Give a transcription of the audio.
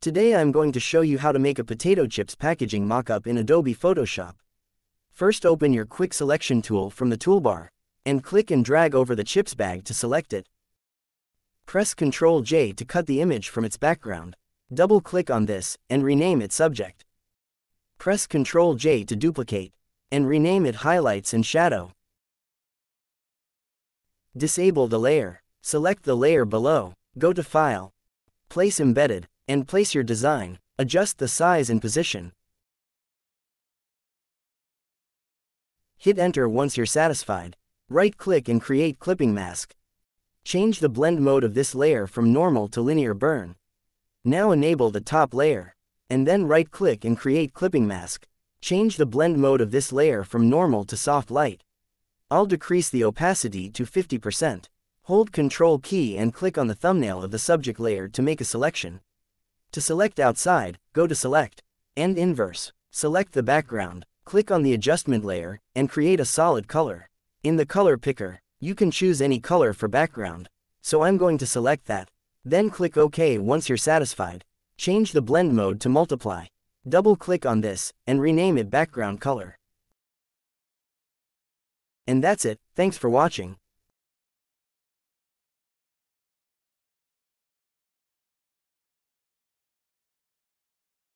Today I'm going to show you how to make a potato chips packaging mockup in Adobe Photoshop. First open your quick selection tool from the toolbar, and click and drag over the chips bag to select it. Press Ctrl J to cut the image from its background. Double click on this, and rename it Subject. Press Ctrl J to duplicate, and rename it Highlights and Shadow. Disable the layer. Select the layer below, go to File, Place Embedded, and place your design, adjust the size and position. Hit enter once you're satisfied. Right-click and create clipping mask. Change the blend mode of this layer from normal to linear burn. Now enable the top layer, and then right-click and create clipping mask. Change the blend mode of this layer from normal to soft light. I'll decrease the opacity to 50%. Hold Ctrl key and click on the thumbnail of the subject layer to make a selection. To select outside, go to Select, and Inverse. Select the background, click on the adjustment layer, and create a solid color. In the color picker, you can choose any color for background. So I'm going to select that. Then click OK once you're satisfied. Change the blend mode to multiply. Double click on this, and rename it background color. And that's it, thanks for watching.